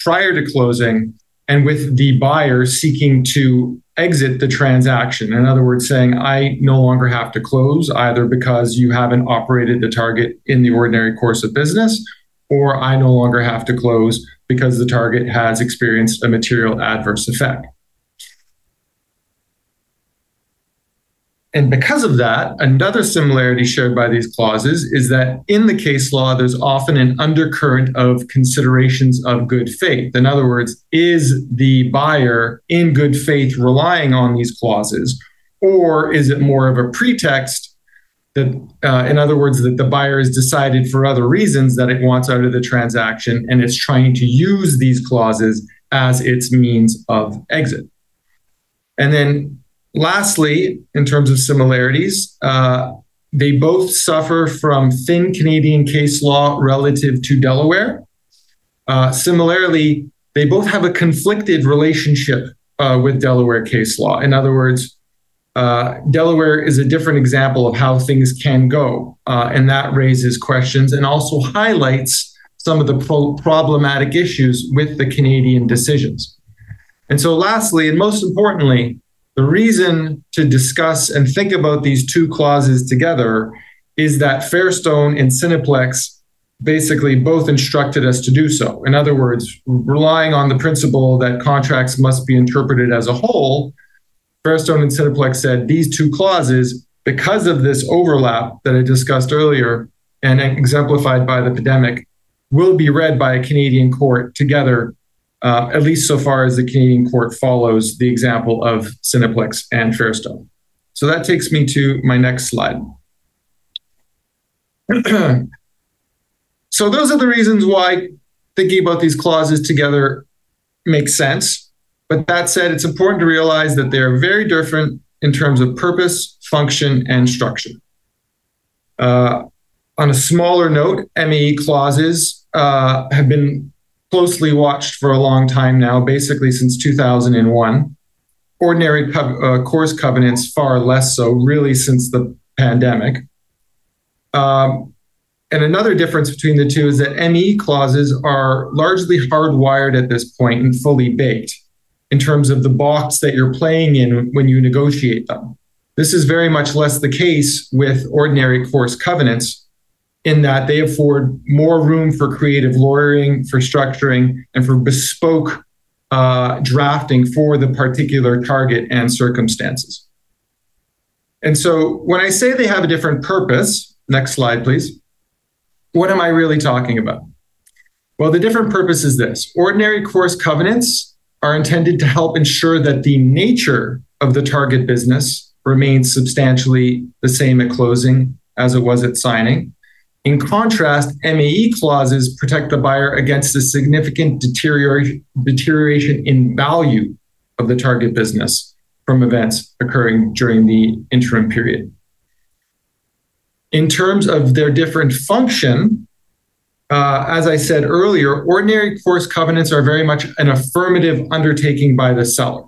prior to closing and with the buyer seeking to exit the transaction. In other words, saying, I no longer have to close either because you haven't operated the target in the ordinary course of business, or I no longer have to close because the target has experienced a material adverse effect. And because of that, another similarity shared by these clauses is that in the case law, there's often an undercurrent of considerations of good faith. In other words, is the buyer in good faith relying on these clauses, or is it more of a pretext that, uh, in other words, that the buyer has decided for other reasons that it wants out of the transaction and it's trying to use these clauses as its means of exit. And then, lastly, in terms of similarities, uh, they both suffer from thin Canadian case law relative to Delaware. Uh, similarly, they both have a conflicted relationship uh, with Delaware case law. In other words, uh, Delaware is a different example of how things can go, uh, and that raises questions and also highlights some of the pro- problematic issues with the Canadian decisions. And so, lastly, and most importantly, the reason to discuss and think about these two clauses together is that Fairstone and Cineplex basically both instructed us to do so. In other words, relying on the principle that contracts must be interpreted as a whole, Fairstone and Cineplex said these two clauses, because of this overlap that I discussed earlier and exemplified by the pandemic, will be read by a Canadian court together, uh, at least so far as the Canadian court follows the example of Cineplex and Fairstone. So that takes me to my next slide. so those are the reasons why thinking about these clauses together makes sense. But that said, it's important to realize that they're very different in terms of purpose, function, and structure. Uh, on a smaller note, MAE clauses uh, have been closely watched for a long time now, basically since 2001 ordinary co- uh, course covenants far less so, really, since the pandemic. Um, and another difference between the two is that MAE clauses are largely hardwired at this point and fully baked in terms of the box that you're playing in when you negotiate them. This is very much less the case with ordinary course covenants, in that they afford more room for creative lawyering, for structuring, and for bespoke uh, drafting for the particular target and circumstances. And so when I say they have a different purpose, next slide, please, what am I really talking about? Well, the different purpose is this ordinary course covenants are intended to help ensure that the nature of the target business remains substantially the same at closing as it was at signing. In contrast, MAE clauses protect the buyer against the significant deterioration in value of the target business from events occurring during the interim period. In terms of their different function, uh, as I said earlier, ordinary course covenants are very much an affirmative undertaking by the seller.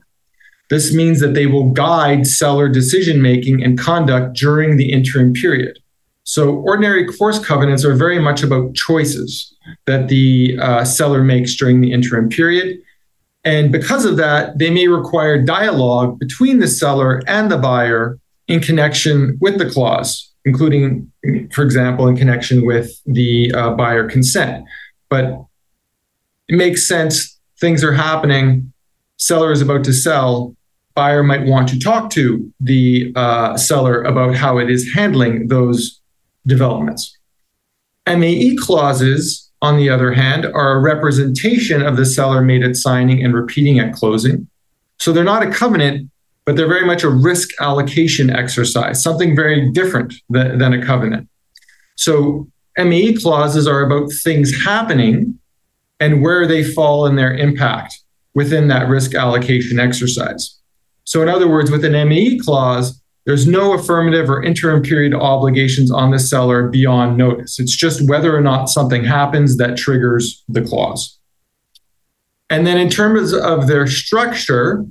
This means that they will guide seller decision making and conduct during the interim period. So, ordinary course covenants are very much about choices that the uh, seller makes during the interim period. And because of that, they may require dialogue between the seller and the buyer in connection with the clause, including, for example, in connection with the uh, buyer consent. But it makes sense, things are happening, seller is about to sell, buyer might want to talk to the uh, seller about how it is handling those developments. MAE clauses, on the other hand, are a representation of the seller made at signing and repeating at closing. So they're not a covenant, but they're very much a risk allocation exercise, something very different than, a covenant. So MAE clauses are about things happening and where they fall in their impact within that risk allocation exercise. So, in other words, with an MAE clause, there's no affirmative or interim period obligations on the seller beyond notice. It's just whether or not something happens that triggers the clause. And then, in terms of their structure,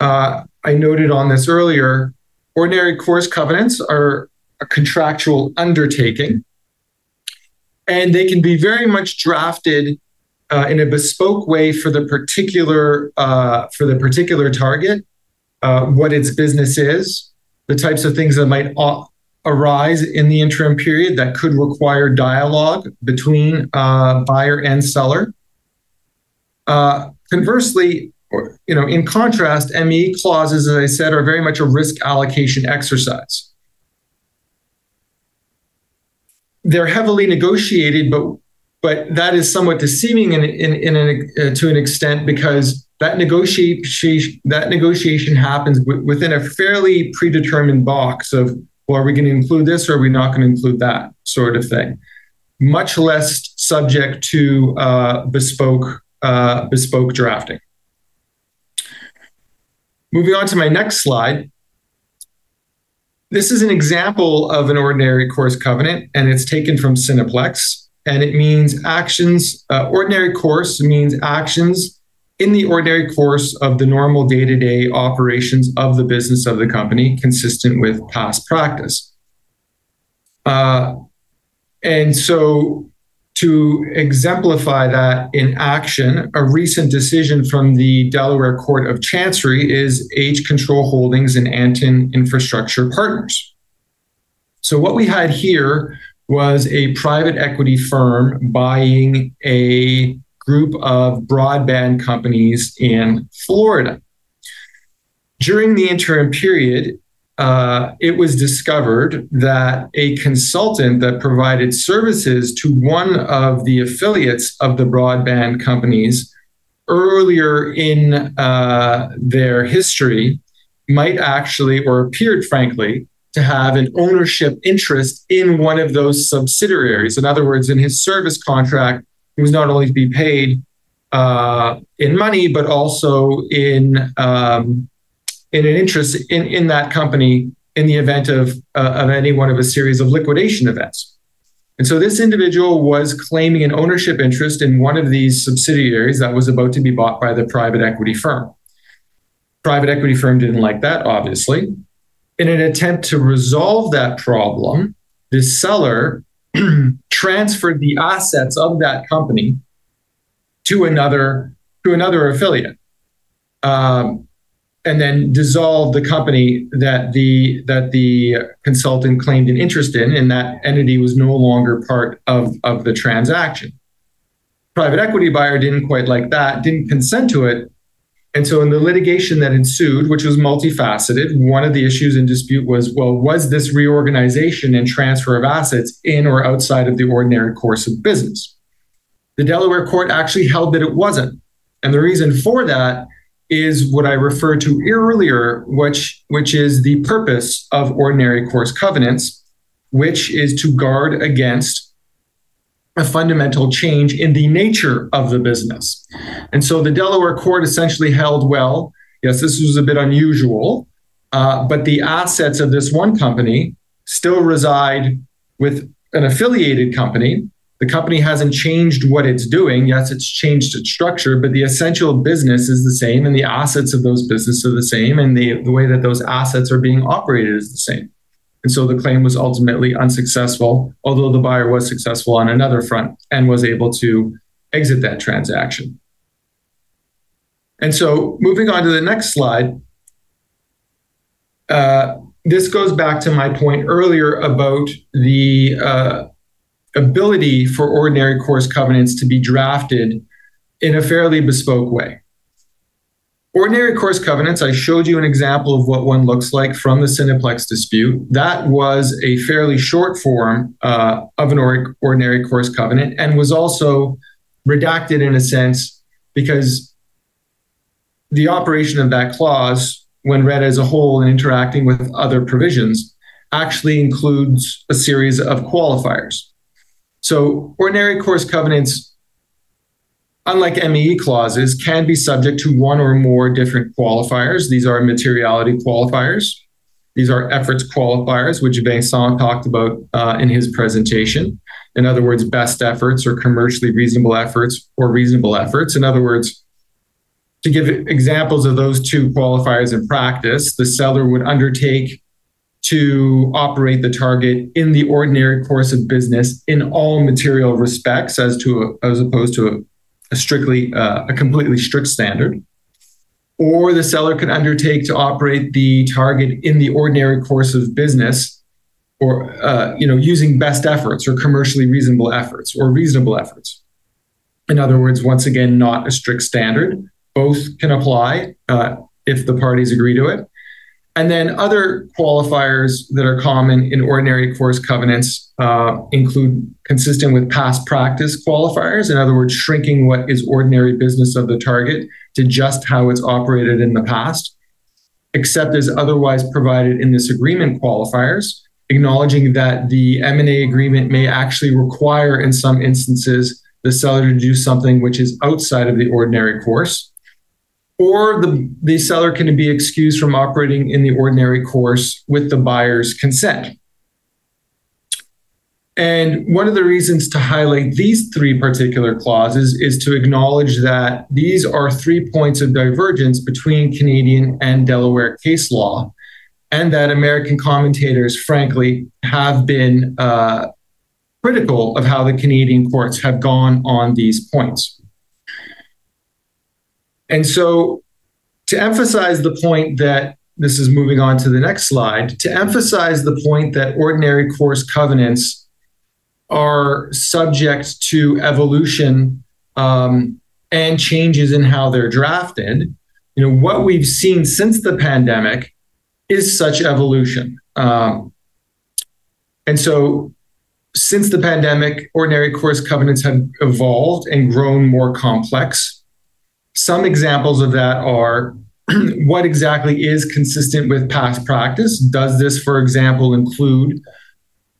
uh, I noted on this earlier ordinary course covenants are a contractual undertaking, and they can be very much drafted uh, in a bespoke way for the particular uh, for the particular target, uh, what its business is, the types of things that might arise in the interim period that could require dialogue between uh, buyer and seller. Uh, conversely, or, you know, in contrast, MAE clauses, as I said, are very much a risk allocation exercise. They're heavily negotiated, but but that is somewhat deceiving in, in, in an, uh, to an extent because that negotiation that negotiation happens w- within a fairly predetermined box of well are we going to include this or are we not going to include that sort of thing much less subject to uh, bespoke uh, bespoke drafting moving on to my next slide this is an example of an ordinary course covenant and it's taken from cineplex and it means actions uh, ordinary course means actions in the ordinary course of the normal day to day operations of the business of the company, consistent with past practice. Uh, and so, to exemplify that in action, a recent decision from the Delaware Court of Chancery is H Control Holdings and Antin Infrastructure Partners. So, what we had here was a private equity firm buying a group of broadband companies in Florida. During the interim period, uh, it was discovered that a consultant that provided services to one of the affiliates of the broadband companies earlier in uh, their history might actually, or appeared frankly, to have an ownership interest in one of those subsidiaries. In other words, in his service contract, he was not only to be paid uh, in money, but also in um, in an interest in, in that company in the event of, uh, of any one of a series of liquidation events. And so this individual was claiming an ownership interest in one of these subsidiaries that was about to be bought by the private equity firm. Private equity firm didn't like that, obviously. In an attempt to resolve that problem, the seller transferred the assets of that company to another to another affiliate. Um, and then dissolve the company that the that the consultant claimed an interest in, and that entity was no longer part of, of the transaction. Private equity buyer didn't quite like that, didn't consent to it. And so in the litigation that ensued, which was multifaceted, one of the issues in dispute was, well, was this reorganization and transfer of assets in or outside of the ordinary course of business? The Delaware court actually held that it wasn't. And the reason for that is what I referred to earlier, which, which is the purpose of ordinary course covenants, which is to guard against a fundamental change in the nature of the business. And so the Delaware court essentially held well, yes, this was a bit unusual, uh, but the assets of this one company still reside with an affiliated company the company hasn't changed what it's doing. Yes, it's changed its structure, but the essential business is the same, and the assets of those businesses are the same, and the, the way that those assets are being operated is the same. And so the claim was ultimately unsuccessful, although the buyer was successful on another front and was able to exit that transaction. And so moving on to the next slide, uh, this goes back to my point earlier about the uh, ability for ordinary course covenants to be drafted in a fairly bespoke way. Ordinary course covenants, I showed you an example of what one looks like from the Cineplex dispute. That was a fairly short form uh, of an or- ordinary course covenant and was also redacted in a sense because the operation of that clause, when read as a whole and interacting with other provisions, actually includes a series of qualifiers. So ordinary course covenants, unlike MAE clauses, can be subject to one or more different qualifiers. These are materiality qualifiers. These are efforts qualifiers, which Vincent talked about uh, in his presentation. In other words, best efforts or commercially reasonable efforts or reasonable efforts. In other words, to give examples of those two qualifiers in practice, the seller would undertake to operate the target in the ordinary course of business in all material respects, as to a, as opposed to a, a strictly uh, a completely strict standard. Or the seller could undertake to operate the target in the ordinary course of business, or uh, you know using best efforts or commercially reasonable efforts or reasonable efforts. In other words, once again, not a strict standard. Both can apply uh, if the parties agree to it. And then other qualifiers that are common in ordinary course covenants uh, include consistent with past practice qualifiers. In other words, shrinking what is ordinary business of the target to just how it's operated in the past, except as otherwise provided in this agreement qualifiers, acknowledging that the M&A agreement may actually require in some instances the seller to do something which is outside of the ordinary course or the, the seller can be excused from operating in the ordinary course with the buyer's consent. And one of the reasons to highlight these three particular clauses is to acknowledge that these are three points of divergence between Canadian and Delaware case law, and that American commentators, frankly, have been uh, critical of how the Canadian courts have gone on these points. And so, to emphasize the point that this is moving on to the next slide, to emphasize the point that ordinary course covenants are subject to evolution um, and changes in how they're drafted. You know, what we've seen since the pandemic is such evolution. Um, and so, since the pandemic, ordinary course covenants have evolved and grown more complex. Some examples of that are what exactly is consistent with past practice? Does this, for example, include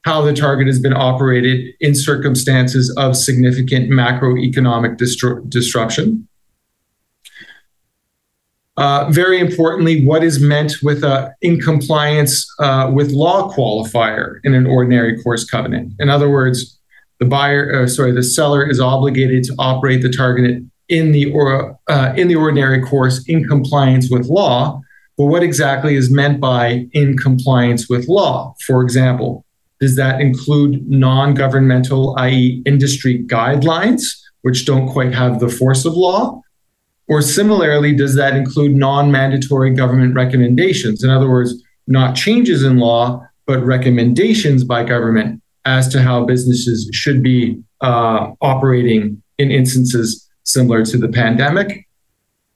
how the target has been operated in circumstances of significant macroeconomic distru- disruption? Uh, very importantly, what is meant with a in compliance uh, with law qualifier in an ordinary course covenant? In other words, the buyer, uh, sorry, the seller is obligated to operate the target in the or uh, in the ordinary course in compliance with law. But what exactly is meant by in compliance with law? For example, does that include non-governmental, i.e., industry guidelines, which don't quite have the force of law? Or similarly, does that include non-mandatory government recommendations? In other words, not changes in law, but recommendations by government as to how businesses should be uh, operating in instances similar to the pandemic.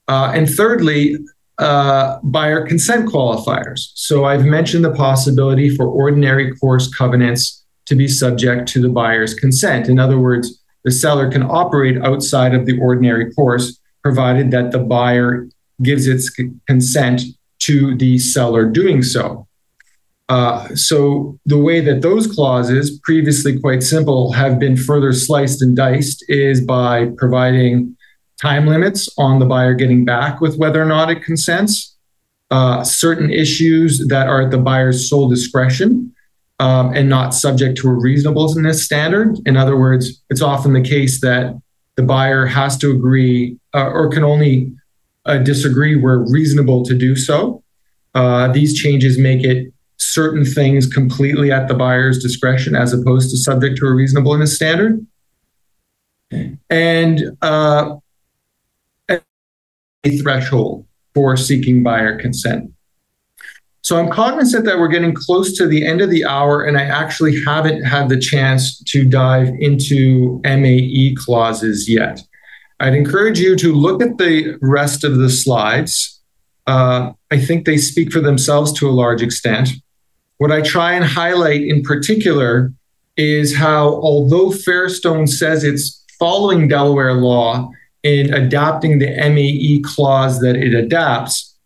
Uh, and thirdly, uh, buyer consent qualifiers. So I've mentioned the possibility for ordinary course covenants to be subject to the buyer's consent. In other words, the seller can operate outside of the ordinary course, provided that the buyer gives its consent to the seller doing so. Uh, so the way that those clauses, previously quite simple, have been further sliced and diced is by providing time limits on the buyer getting back with whether or not it consents, uh, certain issues that are at the buyer's sole discretion um, and not subject to a reasonableness standard. In other words, it's often the case that the buyer has to agree uh, or can only uh, disagree where reasonable to do so. Uh, these changes make it certain things completely at the buyer's discretion as opposed to subject to a reasonableness standard. And uh, a threshold for seeking buyer consent. So I'm cognizant that we're getting close to the end of the hour, and I actually haven't had the chance to dive into MAE clauses yet. I'd encourage you to look at the rest of the slides. Uh, I think they speak for themselves to a large extent. What I try and highlight in particular is how, although Fairstone says it's following Delaware law in adapting the MAE clause that it adapts,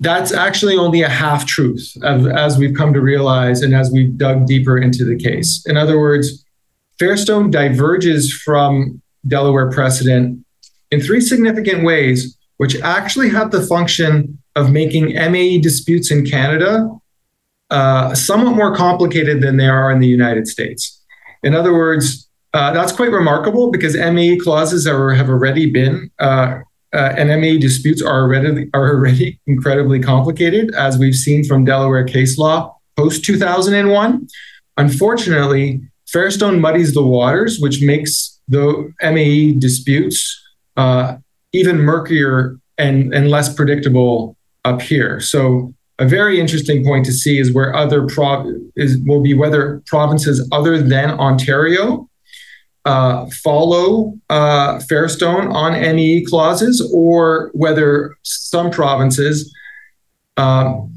that's actually only a half truth, as we've come to realize and as we've dug deeper into the case. In other words, Fairstone diverges from Delaware precedent in three significant ways, which actually have the function of making MAE disputes in Canada uh, somewhat more complicated than they are in the United States. In other words, uh, that's quite remarkable because MAE clauses are, have already been uh, uh and MAE disputes are already are already incredibly complicated, as we've seen from Delaware case law post 2001. Unfortunately, Fairstone muddies the waters, which makes the MAE disputes uh, even murkier and, and less predictable up here. So a very interesting point to see is where other prov is will be whether provinces other than Ontario uh, follow uh, Fairstone on MAE clauses, or whether some provinces, um,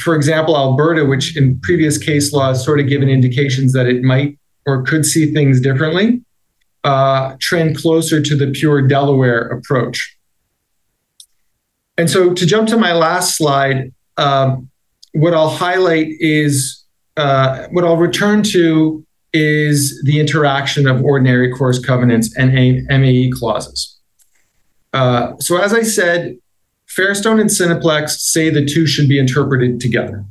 for example, Alberta, which in previous case law has sort of given indications that it might or could see things differently, uh, trend closer to the pure Delaware approach. And so to jump to my last slide, um, what I'll highlight is uh, what I'll return to is the interaction of ordinary course covenants and MAE clauses. Uh, so, as I said, Fairstone and Cineplex say the two should be interpreted together.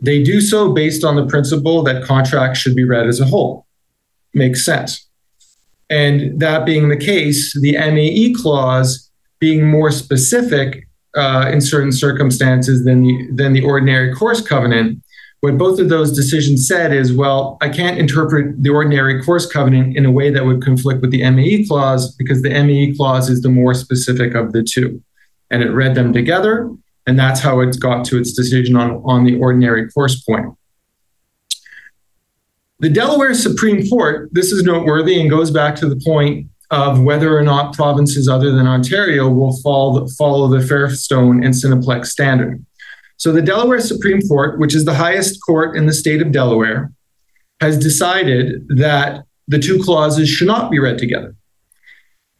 They do so based on the principle that contracts should be read as a whole. Makes sense. And that being the case, the MAE clause being more specific uh, in certain circumstances than the than the ordinary course covenant. What both of those decisions said is, well, I can't interpret the ordinary course covenant in a way that would conflict with the MAE clause because the MAE clause is the more specific of the two. And it read them together, and that's how it got to its decision on, on the ordinary course point. The Delaware Supreme Court, this is noteworthy and goes back to the point of whether or not provinces other than Ontario will follow, follow the Fairstone and Cineplex standard. So the Delaware Supreme Court, which is the highest court in the state of Delaware, has decided that the two clauses should not be read together.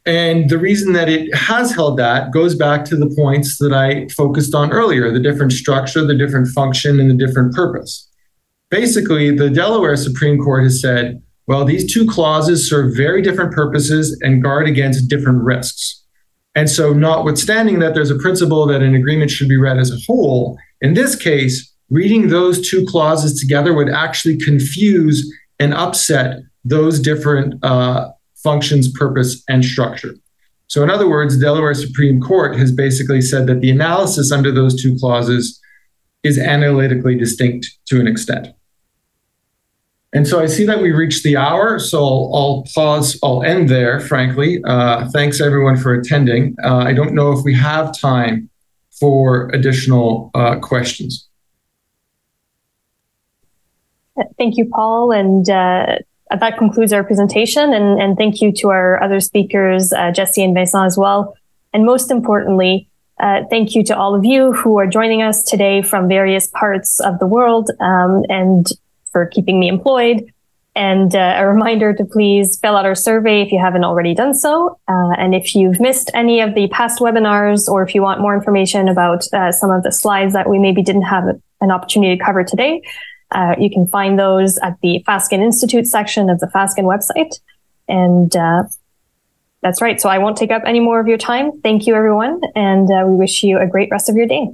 And the reason that it has held that goes back to the points that I focused on earlier the different structure, the different function, and the different purpose. Basically, the Delaware Supreme Court has said, well, these two clauses serve very different purposes and guard against different risks. And so, notwithstanding that there's a principle that an agreement should be read as a whole, in this case, reading those two clauses together would actually confuse and upset those different uh, functions, purpose, and structure. So, in other words, Delaware Supreme Court has basically said that the analysis under those two clauses is analytically distinct to an extent. And so I see that we reached the hour, so I'll, I'll pause. I'll end there, frankly. Uh, thanks everyone for attending. Uh, I don't know if we have time for additional uh, questions. Thank you, Paul. And uh, that concludes our presentation. And, and, thank you to our other speakers, uh, Jesse and Vincent as well. And most importantly, uh, thank you to all of you who are joining us today from various parts of the world. Um, and for keeping me employed. And uh, a reminder to please fill out our survey if you haven't already done so. Uh, and if you've missed any of the past webinars or if you want more information about uh, some of the slides that we maybe didn't have an opportunity to cover today, uh, you can find those at the Fasken Institute section of the Fasken website. And uh, that's right. So I won't take up any more of your time. Thank you, everyone. And uh, we wish you a great rest of your day.